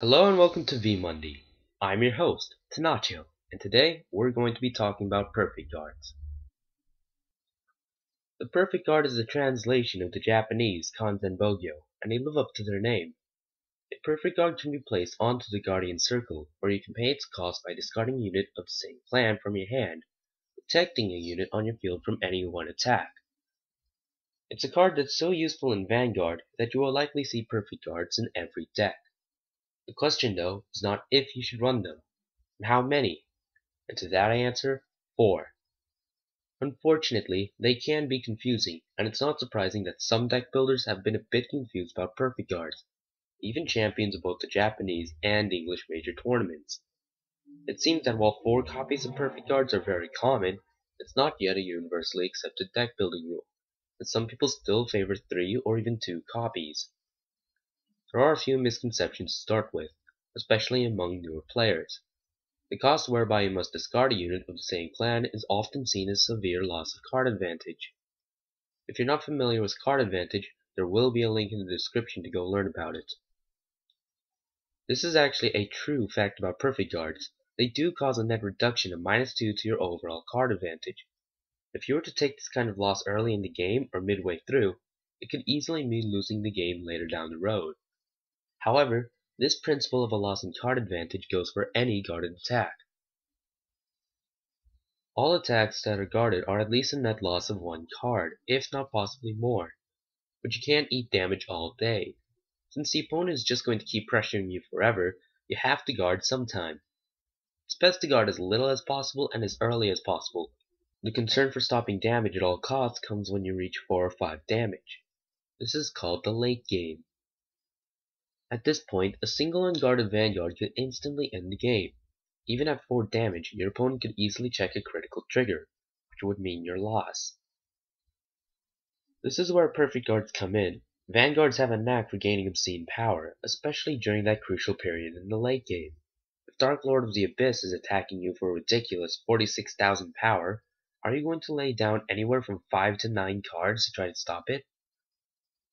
Hello and welcome to VMundi. I'm your host, TehNACHO, and today we're going to be talking about perfect guards. The perfect guard is a translation of the Japanese Kanzen Bogyo, and they live up to their name. A perfect guard can be placed onto the Guardian Circle, where you can pay its cost by discarding a unit of the same clan from your hand, protecting a unit on your field from any one attack. It's a card that's so useful in Vanguard that you will likely see perfect guards in every deck. The question, though, is not if you should run them, and how many, and to that I answer, four. Unfortunately, they can be confusing, and it's not surprising that some deck builders have been a bit confused about perfect guards, even champions of both the Japanese and English major tournaments. It seems that while four copies of perfect guards are very common, it's not yet a universally accepted deck building rule and some people still favor three or even two copies. There are a few misconceptions to start with, especially among newer players. The cost whereby you must discard a unit of the same clan is often seen as severe loss of card advantage. If you're not familiar with card advantage, there will be a link in the description to go learn about it. This is actually a true fact about perfect guards. They do cause a net reduction of minus 2 to your overall card advantage. If you were to take this kind of loss early in the game or midway through, it could easily mean losing the game later down the road. However, this principle of a loss in card advantage goes for any guarded attack. All attacks that are guarded are at least a net loss of one card, if not possibly more. But you can't eat damage all day. Since the opponent is just going to keep pressuring you forever, you have to guard sometime. It's best to guard as little as possible and as early as possible, the concern for stopping damage at all costs comes when you reach 4 or 5 damage. This is called the late game. At this point, a single unguarded vanguard could instantly end the game. Even at 4 damage, your opponent could easily check a critical trigger, which would mean your loss. This is where perfect guards come in. Vanguards have a knack for gaining obscene power, especially during that crucial period in the late game. If Dark Lord of the Abyss is attacking you for a ridiculous 46,000 power, are you going to lay down anywhere from 5 to 9 cards to try to stop it?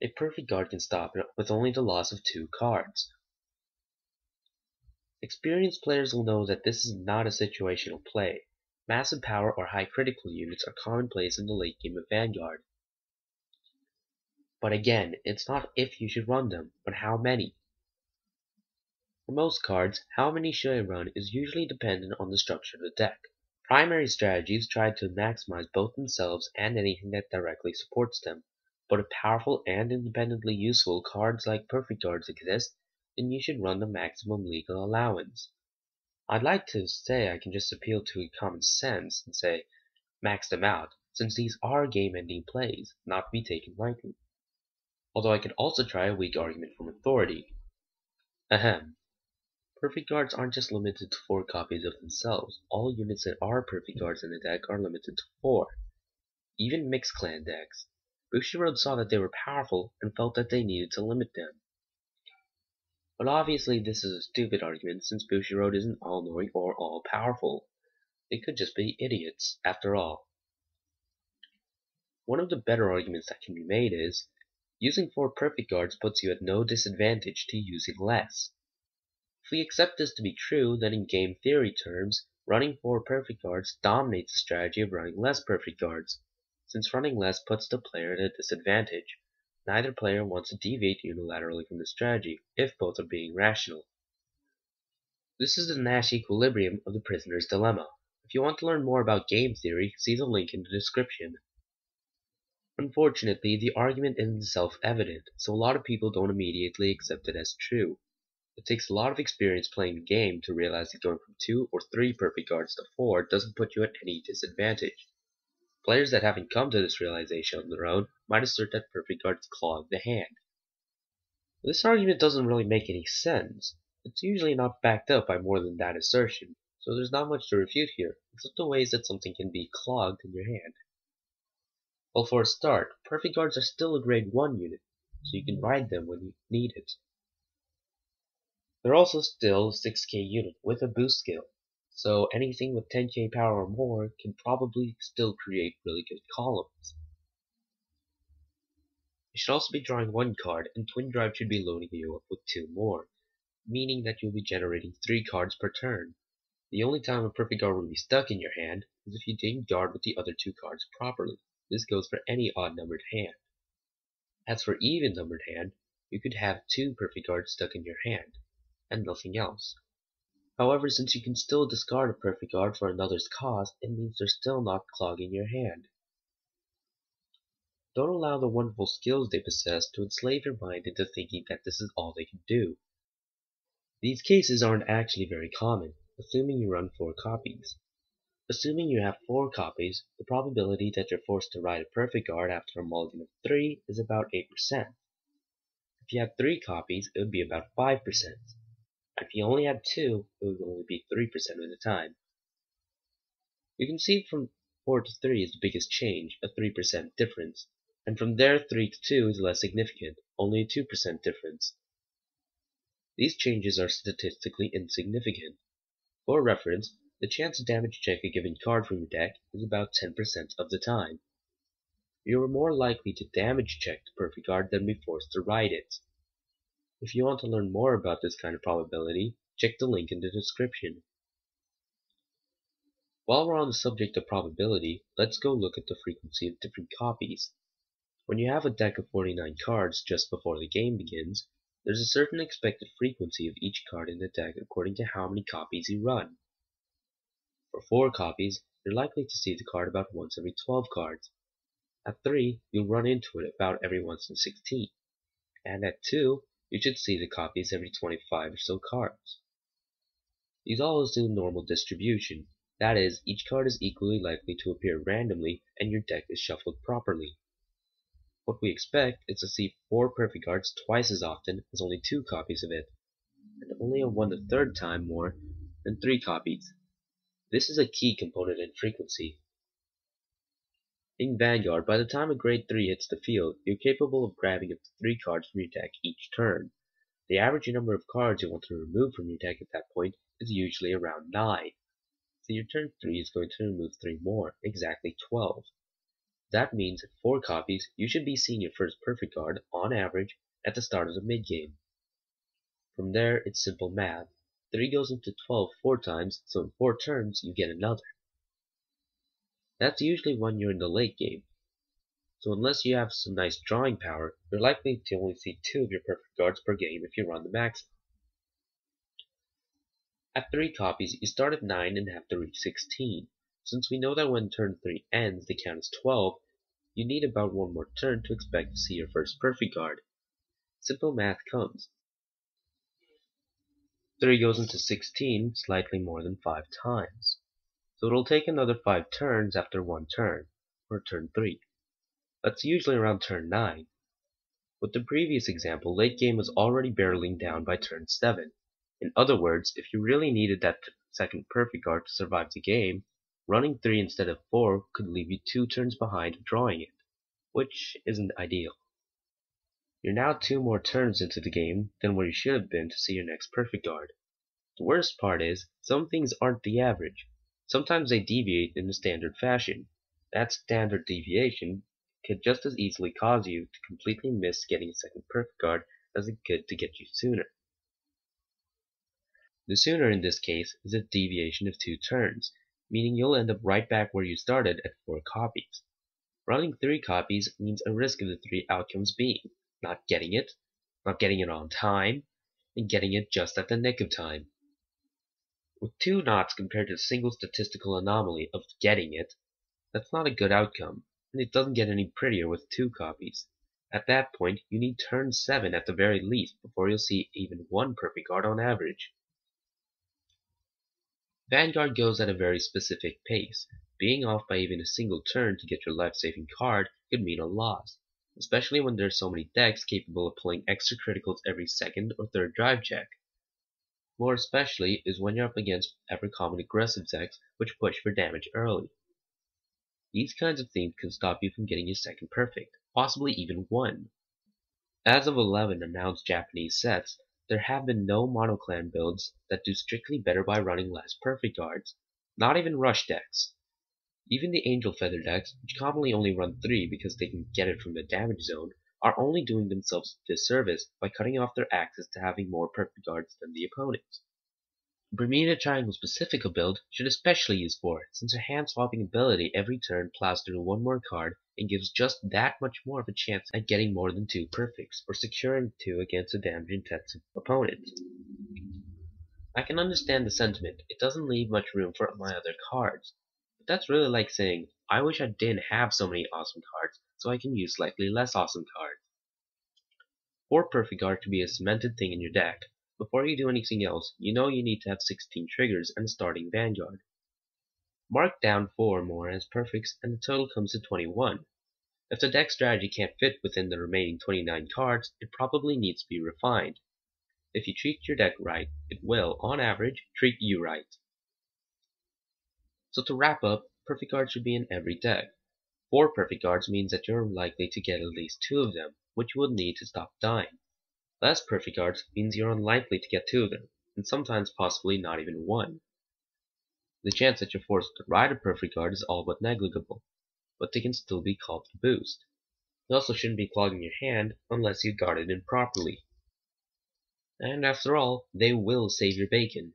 A perfect guard can stop it with only the loss of 2 cards. Experienced players will know that this is not a situational play. Massive power or high critical units are commonplace in the late game of Vanguard. But again, it's not if you should run them, but how many. For most cards, how many should I run is usually dependent on the structure of the deck. Primary strategies try to maximize both themselves and anything that directly supports them, but if powerful and independently useful cards like perfect guards exist, then you should run the maximum legal allowance. I'd like to say I can just appeal to common sense and say max them out, since these are game-ending plays, not to be taken lightly. Although I could also try a weak argument from authority. Ahem. Perfect guards aren't just limited to 4 copies of themselves, all units that are perfect guards in the deck are limited to 4. Even mixed clan decks. Bushiroad saw that they were powerful and felt that they needed to limit them. But obviously this is a stupid argument since Bushiroad isn't all-knowing or all-powerful. They could just be idiots, after all. One of the better arguments that can be made is, using 4 perfect guards puts you at no disadvantage to using less. If we accept this to be true, then in game theory terms, running 4 perfect guards dominates the strategy of running less perfect guards. Since running less puts the player at a disadvantage, neither player wants to deviate unilaterally from the strategy, if both are being rational. This is the Nash equilibrium of the prisoner's dilemma. If you want to learn more about game theory, see the link in the description. Unfortunately, the argument isn't self-evident, so a lot of people don't immediately accept it as true. It takes a lot of experience playing the game to realize that going from 2 or 3 perfect guards to 4 doesn't put you at any disadvantage. Players that haven't come to this realization on their own might assert that perfect guards clog the hand. This argument doesn't really make any sense. It's usually not backed up by more than that assertion, so there's not much to refute here, except the ways that something can be clogged in your hand. Well, for a start, perfect guards are still a grade 1 unit, so you can ride them when you need it. They're also still a 6k unit with a boost skill, so anything with 10k power or more can probably still create really good columns. You should also be drawing one card, and Twin Drive should be loading you up with two more. meaning that you'll be generating 3 cards per turn. The only time a perfect guard will be stuck in your hand is if you didn't guard with the other two cards properly. This goes for any odd-numbered hand. As for even-numbered hand, you could have two perfect guards stuck in your hand, and nothing else. However, since you can still discard a perfect guard for another's cost, it means they're still not clogging your hand. Don't allow the wonderful skills they possess to enslave your mind into thinking that this is all they can do. These cases aren't actually very common, assuming you run 4 copies. Assuming you have 4 copies, the probability that you're forced to ride a perfect guard after a mulligan of 3 is about 8%. If you had 3 copies, it would be about 5%. If you only had 2, it would only be 3% of the time. You can see from 4 to 3 is the biggest change, a 3% difference, and from there 3 to 2 is less significant, only a 2% difference. These changes are statistically insignificant. For reference, the chance to damage check a given card from your deck is about 10% of the time. You are more likely to damage check the perfect card than be forced to ride it. If you want to learn more about this kind of probability, check the link in the description. While we're on the subject of probability, let's go look at the frequency of different copies. When you have a deck of 49 cards just before the game begins, there's a certain expected frequency of each card in the deck according to how many copies you run. For 4 copies, you're likely to see the card about once every 12 cards. At 3, you'll run into it about every once in 16. And at 2, you should see the copies every 25 or so cards. These all assume normal distribution, that is, each card is equally likely to appear randomly and your deck is shuffled properly. What we expect is to see four perfect cards twice as often as only two copies of it, and only a one to third time more than three copies. This is a key component in frequency. In Vanguard, by the time a grade 3 hits the field, you're capable of grabbing up to 3 cards from your deck each turn. The average number of cards you want to remove from your deck at that point is usually around 9. So your turn 3 is going to remove 3 more, exactly 12. That means at 4 copies, you should be seeing your first perfect card, on average, at the start of the mid-game. From there, it's simple math. 3 goes into 12 four times, so in 4 turns, you get another. That's usually when you're in the late game. So unless you have some nice drawing power, you're likely to only see 2 of your perfect guards per game if you run the maximum. At 3 copies, you start at 9 and have to reach 16. Since we know that when turn 3 ends the count is 12, you need about one more turn to expect to see your first perfect guard. Simple math comes. 3 goes into 16 slightly more than 5 times. So it'll take another 5 turns after one turn, or turn 3. That's usually around turn 9. With the previous example, late game was already barreling down by turn 7. In other words, if you really needed that second perfect guard to survive the game, Running 3 instead of 4 could leave you 2 turns behind drawing it, which isn't ideal. You're now 2 more turns into the game than where you should have been to see your next perfect guard. The worst part is, some things aren't the average. Sometimes they deviate in the standard fashion. That standard deviation could just as easily cause you to completely miss getting a second perfect guard as it could to get you sooner. The sooner in this case is a deviation of two turns, meaning you'll end up right back where you started at 4 copies. Running 3 copies means a risk of the three outcomes being not getting it, not getting it on time, and getting it just at the nick of time. With two knots compared to a single statistical anomaly of getting it, that's not a good outcome, and it doesn't get any prettier with two copies. At that point, you need turn 7 at the very least before you'll see even one perfect card on average. Vanguard goes at a very specific pace. Being off by even a single turn to get your life-saving card could mean a loss, especially when there's so many decks capable of pulling extra criticals every second or third drive check. More especially is when you're up against ever common aggressive decks which push for damage early. These kinds of things can stop you from getting your second perfect, possibly even one. As of 11 announced Japanese sets, there have been no monoclan builds that do strictly better by running less perfect guards, not even rush decks. Even the angel feather decks, which commonly only run 3 because they can get it from the damage zone, are only doing themselves a disservice by cutting off their access to having more perfect guards than the opponent. Bermuda Triangle's Pacifica build should especially use 4, since her hand swapping ability every turn plows through one more card and gives just that much more of a chance at getting more than 2 perfects, or securing 2 against a damage intensive opponent. I can understand the sentiment, it doesn't leave much room for my other cards. But that's really like saying, I wish I didn't have so many awesome cards, so I can use slightly less awesome cards. 4 perfect guard to be a cemented thing in your deck. Before you do anything else, you know you need to have 16 triggers and a starting vanguard. Mark down 4 or more as perfects and the total comes to 21. If the deck strategy can't fit within the remaining 29 cards, it probably needs to be refined. If you treat your deck right, it will, on average, treat you right. So to wrap up, perfect guards should be in every deck. Four perfect guards means that you're likely to get at least two of them, which you will need to stop dying. Less perfect guards means you're unlikely to get two of them, and sometimes possibly not even one. The chance that you're forced to ride a perfect guard is all but negligible, but they can still be called to boost. You also shouldn't be clogging your hand unless you guarded it properly. And after all, they will save your bacon.